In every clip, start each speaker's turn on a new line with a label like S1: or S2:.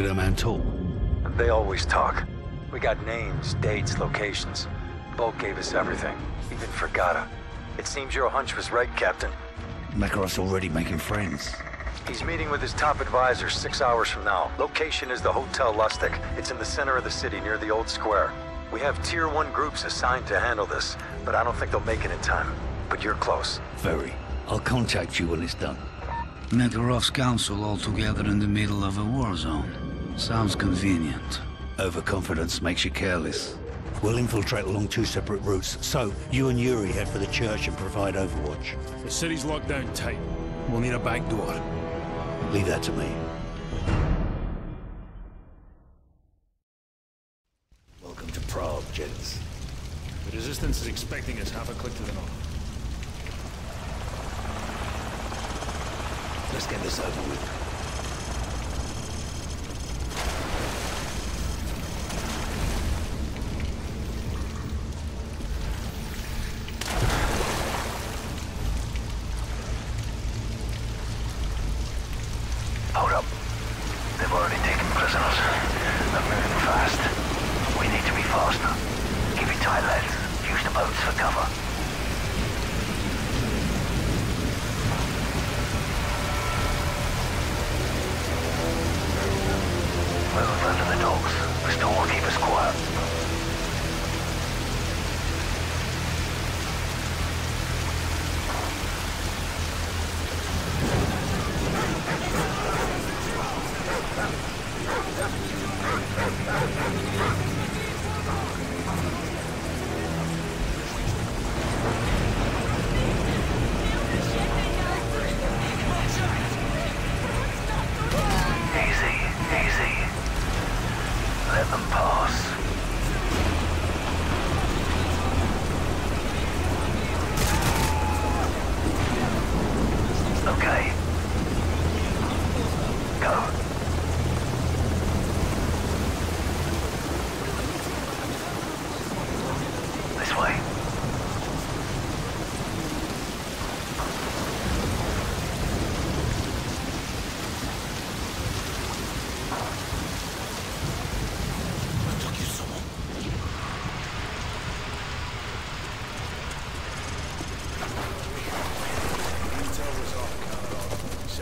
S1: Did man talk?
S2: They always talk. We got names, dates, locations. Volk gave us everything, even Fregata. It seems your hunch was right, Captain.
S3: Makarov's already making friends.
S2: He's meeting with his top advisor six hours from now. Location is the Hotel Lustig. It's in the center of the city near the old square. We have tier one groups assigned to handle this, but I don't think they'll make it in time. But you're close.
S3: Very. I'll contact you when it's done.
S1: Makarov's council all together in the middle of a war zone. Sounds convenient.
S3: Overconfidence makes you careless. We'll infiltrate along two separate routes, so you and Yuri head for the church and provide overwatch.
S4: The city's locked down tight. We'll need a back door.
S3: Leave that to me. Welcome to Prague, gents.
S4: The Resistance is expecting us half a click to the north.
S3: Let's get this over with.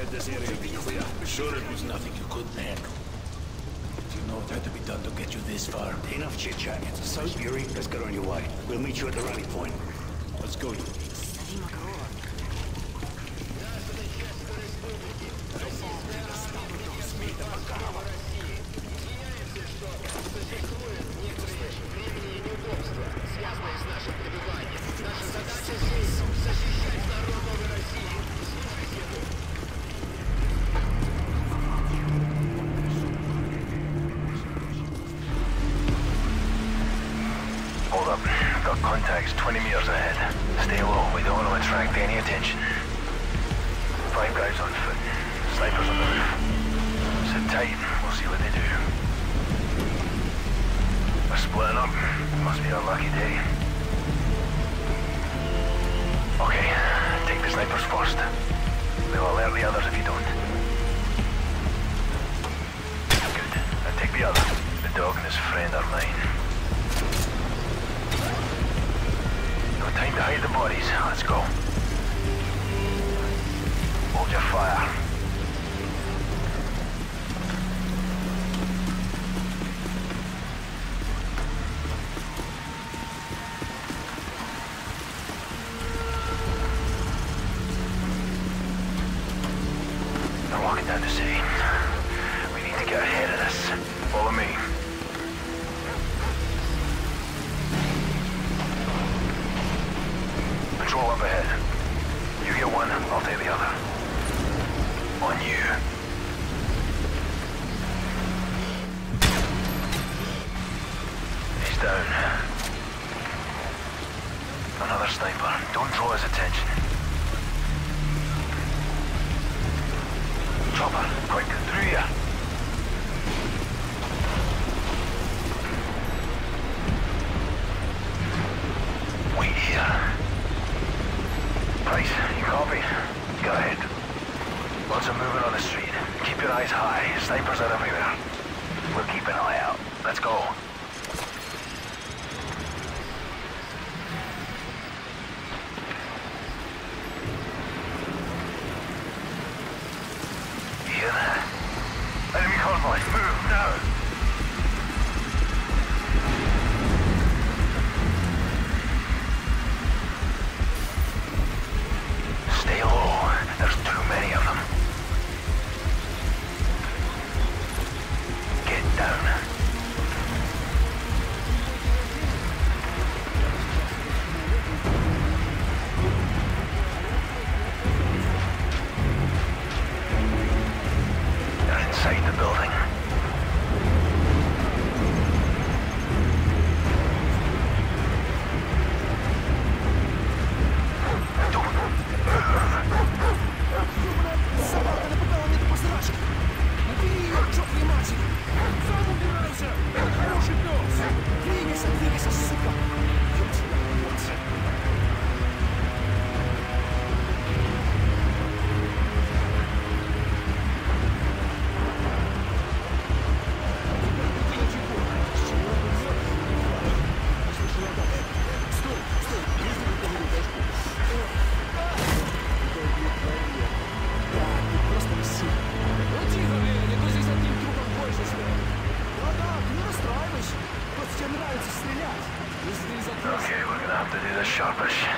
S4: Said this area be clear.
S3: Sure it was nothing you couldn't handle. Do you know what had to be done to get you this far? Enough chit-chat. So, Yuri, let's get on your way. We'll meet you at the rally point.
S4: Let's go.
S5: down. Another sniper. Don't draw his attention. Chopper, quick, through here. Wait here. Price, you copy? Go ahead. Lots of movement on the street. Keep your eyes high. Snipers are everywhere.
S4: We'll keep an eye out. Let's go. sharpish.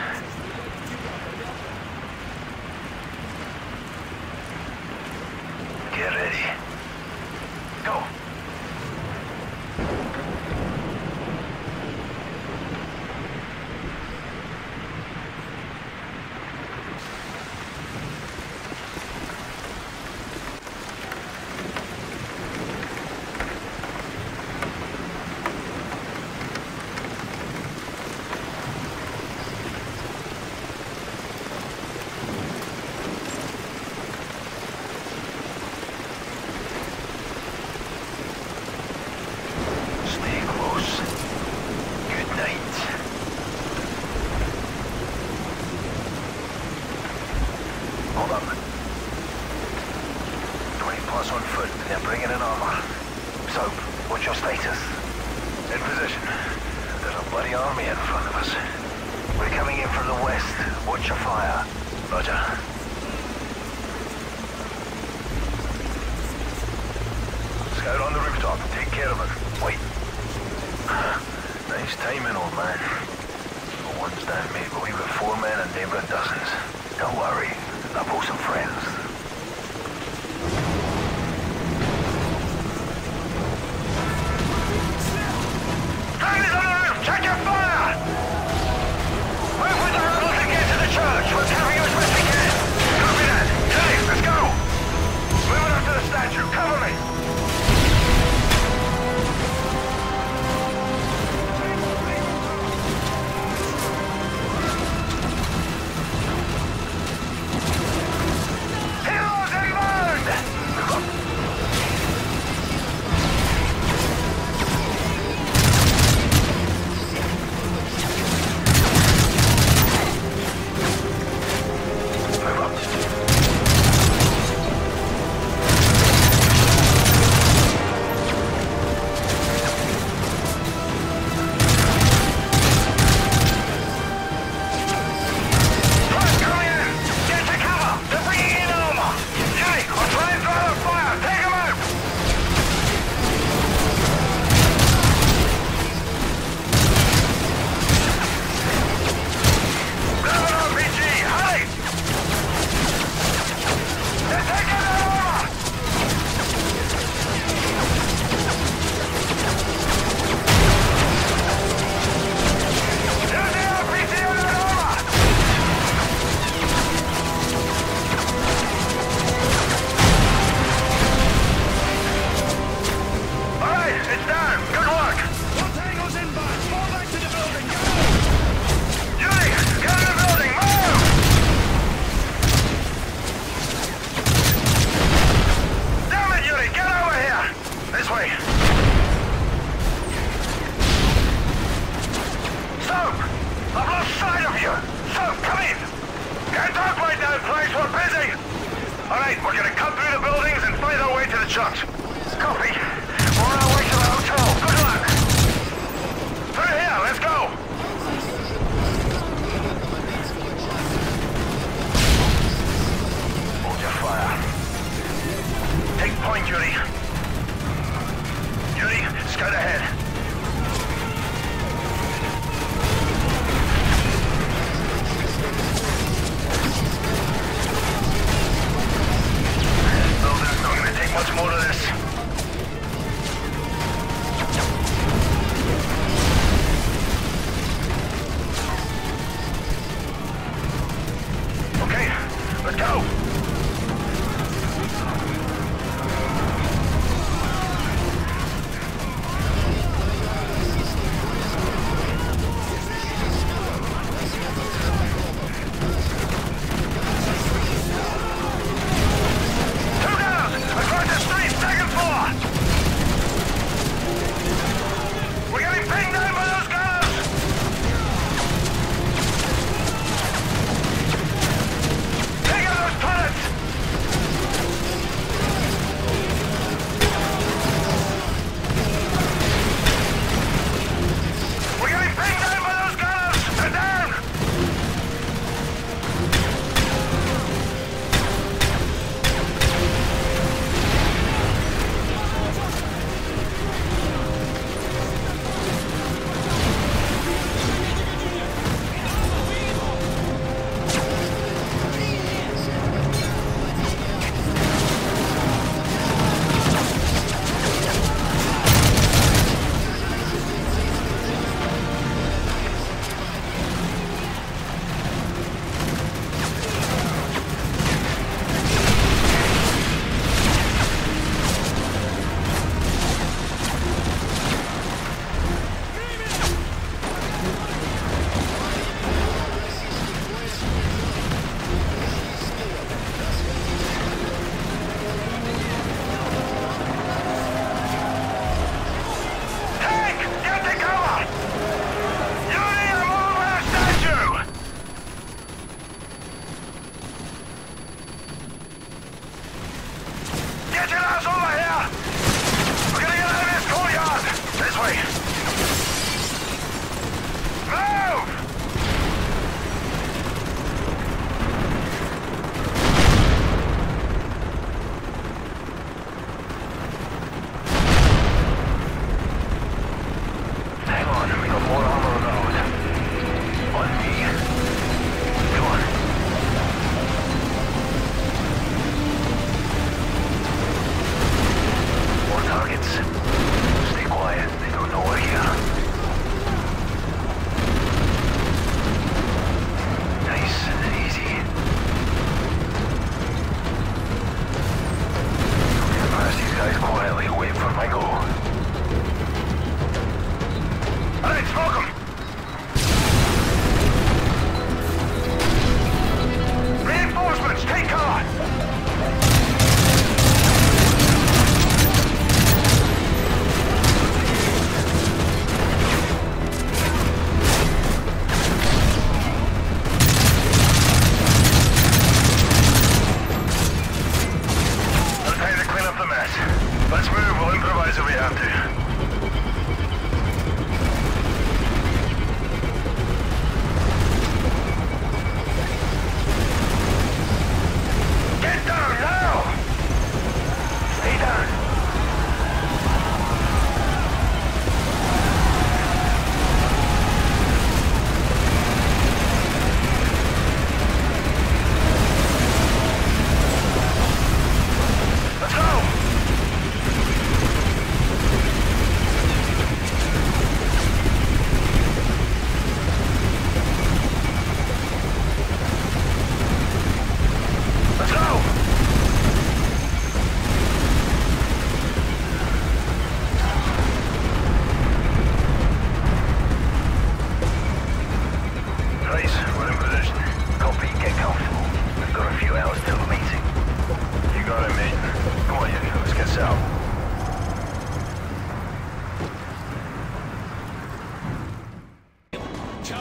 S4: Parts on foot. They're bringing in armor. So, what's your status? In position. There's a bloody army in front of us. We're coming in from the west. Watch your fire. Roger. Scout on the rooftop. Take care of it. Wait. nice timing, old man. The one's done me, but we were four men and they were dozens. Don't worry. I pull some friends. Okay. All right, we're gonna cut through the buildings and find our way to the chunks. Copy. We're on our way to the hotel. Good luck. Through here, let's go. Hold your fire. Take point, Yuri. Yuri, scout ahead.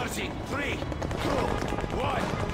S3: Charging. Three, two, one.